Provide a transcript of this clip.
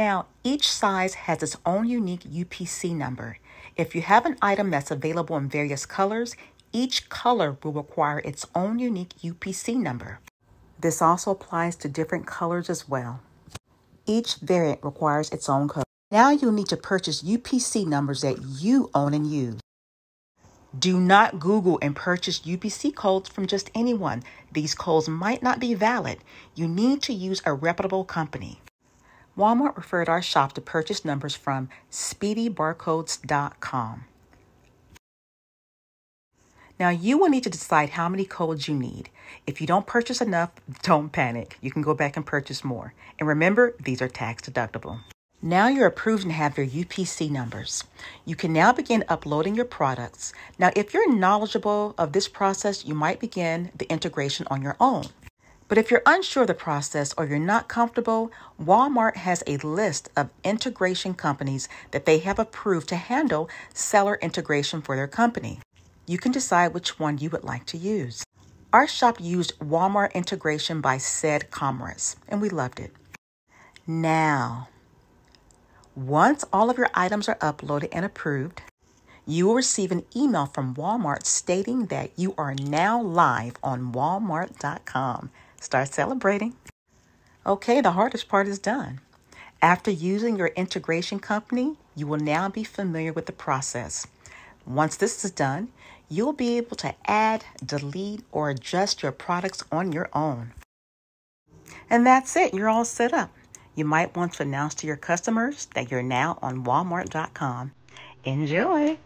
Now, each size has its own unique UPC number. If you have an item that's available in various colors, each color will require its own unique UPC number. This also applies to different colors as well. Each variant requires its own code. Now you'll need to purchase UPC numbers that you own and use. Do not Google and purchase UPC codes from just anyone. These codes might not be valid. You need to use a reputable company. Walmart referred our shop to purchase numbers from speedybarcodes.com. Now, you will need to decide how many codes you need. If you don't purchase enough, don't panic. You can go back and purchase more. And remember, these are tax deductible. Now you're approved and have your UPC numbers. You can now begin uploading your products. Now, if you're knowledgeable of this process, you might begin the integration on your own. But if you're unsure of the process or you're not comfortable, Walmart has a list of integration companies that they have approved to handle seller integration for their company you can decide which one you would like to use. Our shop used Walmart integration by CedCommerce, and we loved it. Now, once all of your items are uploaded and approved, you will receive an email from Walmart stating that you are now live on walmart.com. Start celebrating. Okay, the hardest part is done. After using your integration company, you will now be familiar with the process. Once this is done, you'll be able to add, delete, or adjust your products on your own. And that's it, you're all set up. You might want to announce to your customers that you're now on walmart.com. Enjoy!